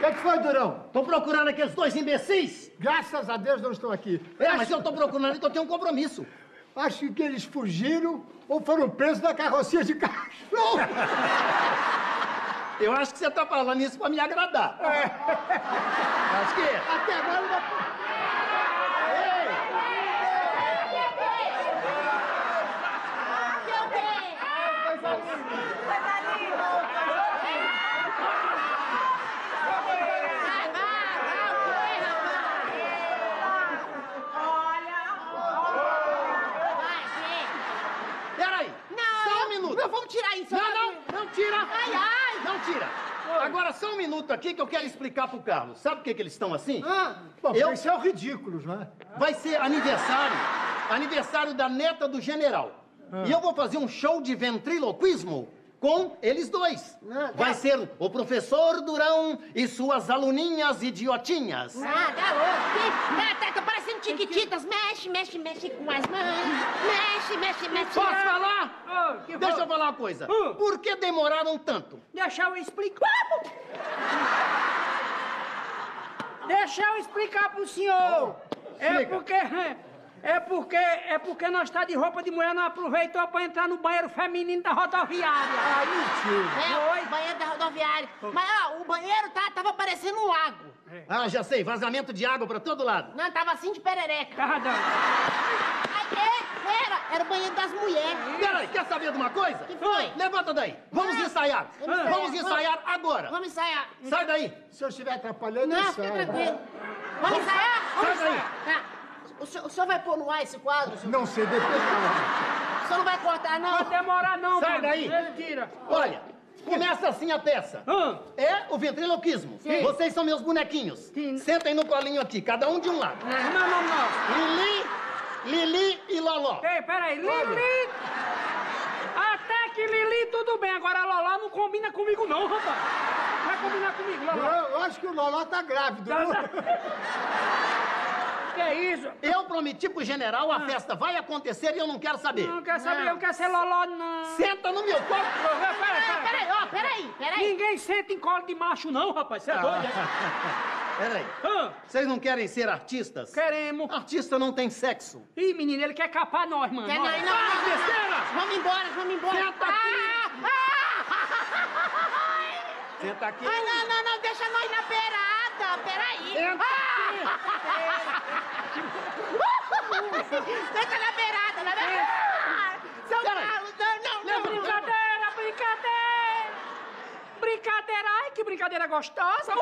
que, é que foi, Durão? Tô procurando aqueles dois imbecis. Graças a Deus não estão aqui. É, mas eu tô procurando porque eu tenho um compromisso. Acho que eles fugiram ou foram presos na carrocinha de cachorro. Eu acho que você tá falando isso pra me agradar. É. Acho que é. Até agora não... Peraí. Não, Só um minuto. Não, vamos tirar isso. Não, não, não tira. Ai, ai. Não tira. Agora, só um minuto aqui que eu quero explicar pro Carlos. Sabe por que, que eles estão assim? Ah, bom, Eu- isso é o ridículos, não é? Vai ser aniversário, aniversário da neta do general. E eu vou fazer um show de ventriloquismo com eles dois. Não, Vai não. ser o professor Durão e suas aluninhas idiotinhas. Ah, garoto. Tá, tá, tá parecendo tiquititas. Mexe, mexe, mexe com as mãos. Mexe, mexe, mexe. Posso falar? Ô, que Deixa eu falar uma coisa. Hum. Por que demoraram tanto? Deixa eu explicar. Deixa eu explicar pro senhor. É explica. porque. É porque, é porque nós tá de roupa de mulher, não aproveitou pra entrar no banheiro feminino da rodoviária. Ah, mentira. É, Oi. o banheiro da rodoviária. Mas, ó, o banheiro tá, tava parecendo um lago. Ah, já sei, vazamento de água pra todo lado. Não, tava assim de perereca. Tava dando. É, era, era o banheiro das mulheres. Peraí, quer saber de uma coisa? que foi? Levanta daí. Vamos Ah. ensaiar. Vamos ensaiar. Vamos ensaiar agora. Vamos ensaiar. Sai daí. Se eu estiver atrapalhando, Não, não fica tranquilo. Vamos ensaiar? Vamos Sai daí. ensaiar. Tá. O senhor, o senhor vai pôr no ar esse quadro? Senhor, Não sei, depende. o senhor não vai cortar, Não não? vai demorar não, Sai mano. daí. Ele tira. Olha, começa assim a peça. É o ventriloquismo. Sim. Vocês são meus bonequinhos. Sim. Sentem no colinho aqui, cada um de um lado. Não, não, não. Lili, Lili e Loló. Ei, peraí. Lili... Até que Lili tudo bem, agora Loló não combina comigo não, rapaz. Vai combinar comigo, Eu, Loló. eu acho que o Loló tá grávido. Tá, viu? tá. Que isso? Eu prometi pro general, a festa vai acontecer e eu não quero saber. Não quer saber, eu quero ser Loló, não. Senta no meu colo. Peraí, peraí, Ah, peraí, ó, peraí, peraí. Ninguém senta em colo de macho não, rapaz. Você é doido, é? Peraí. Hã? Vocês não querem ser artistas? Queremos. Artista não tem sexo. Ih, menino, ele quer capar nós, mano. Quer não, Olha. não, Ah, não, besteira! Vamos embora, vamos embora. Senta aqui. Ah, Senta aqui. ah, não, não, não, deixa nós na beirada. Peraí. Senta Deixa na beirada, na beirada. São Peraí. Carlos, não, não, É não. brincadeira, brincadeira! Brincadeira, ai que brincadeira gostosa!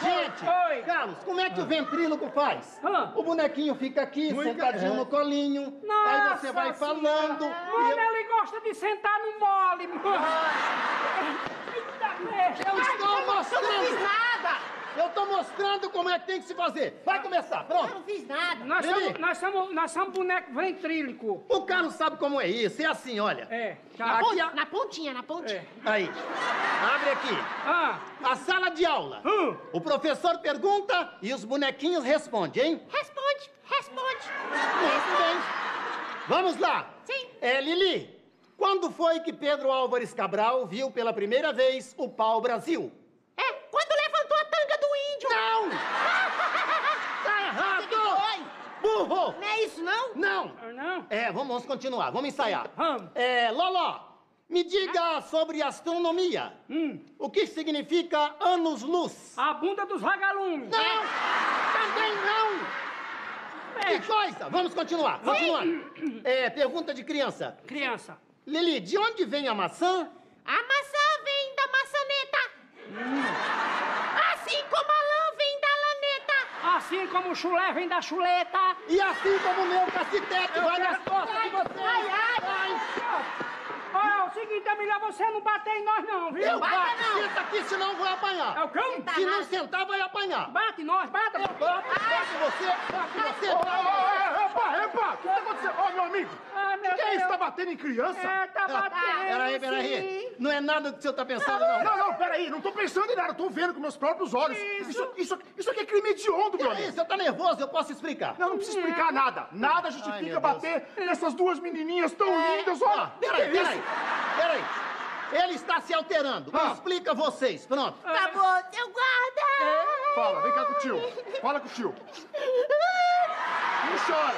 Gente, Oi. Carlos, como é que o ventríloco faz? Hã? O bonequinho fica aqui, Muito- sentadinho é. no colinho. aí Nossa você vai Senhora. falando. Mano, eu- ele gosta de sentar no mole, mano! Eu estou Eu não mostrando! fiz nada. Eu estou mostrando como é que tem que se fazer. Vai começar, Eu pronto. não fiz nada. Nós Lili. somos, nós, somos, nós somos boneco ventrílico. O Carlos sabe como é isso. É assim, olha. É, Na, tá. Aqui, pontinha, ó. na pontinha, na pontinha. É. Aí. Abre aqui. Ah, A sala de aula. Hum. O professor pergunta e os bonequinhos respondem, hein? Responde, responde. Responde. Vamos lá. Sim. É, Lili, quando foi que Pedro Álvares Cabral viu pela primeira vez o pau-brasil? É, quando levantou a tanga do índio. Não! Tá errado! Que foi? Não é isso, não? Não! não? É, vamos, vamos continuar, vamos ensaiar. Vamos. É, Loló, me diga sobre astronomia. Hum, O que significa anos-luz? a bunda dos vagalumes. Não! Também não! Que Mexe. coisa! Vamos continuar, continuar. É, pergunta de criança. Criança. Lili, de onde vem? A maçã vem da maçaneta. Assim como a lã vem da laneta. Assim como o chulé vem da chuleta. E assim como o meu cacetete vai nas costas de você. Ai, ai, Ó, é o seguinte, é melhor você não bater em nós não, viu? Eu bato, não. senta aqui, senão eu vou É apanhar. o cão? Se não sentar, vai apanhar. Bate em nós, bata. Eu bato, bato você, bato você. Epa, epa! O que tá acontecendo? Ô, meu amigo! Ah, que é isso? Deus. Tá batendo em criança? É, tá batendo. Peraí, peraí. Não é nada do que o senhor tá pensando, não. Não, não, peraí, não tô pensando em nada, eu tô vendo com meus próprios olhos. Isso, isso, isso aqui é crime hediondo, meu Peraí, amigo. senhor tá nervoso, eu posso explicar. Não, não precisa explicar nada. Nada Ai, justifica meu bater nessas duas menininhas tão lindas, Ah, olha. peraí, Que é peraí, isso? peraí. Ele está se alterando. Ah. Explica vocês. Pronto. Tá bom, seu guarda. Fala, vem cá com o tio. Fala com o tio. Não chora.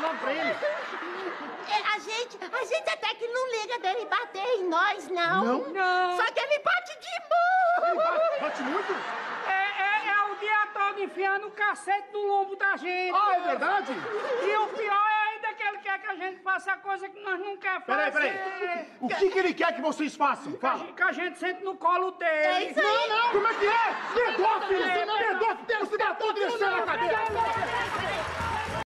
Logo pra ele. É, a gente, a gente até que não liga dele bater em nós, não. Não? Não. Só que ele bate de Ele mão. bate, bate muito? É, é, é o dia todo enfiando o cacete no lombo da gente. Ah, é verdade? E o pior é ainda que ele quer que a gente faça coisa que nós não queremos Peraí, fazer. peraí. O que, que ele quer que vocês façam? Que a Fala. gente- Que a gente sente no colo dele. É isso aí. Não, como é que é? Pedófilo! Não, não, não. Pedófilo! Você matou na cadeira! Peraí, peraí.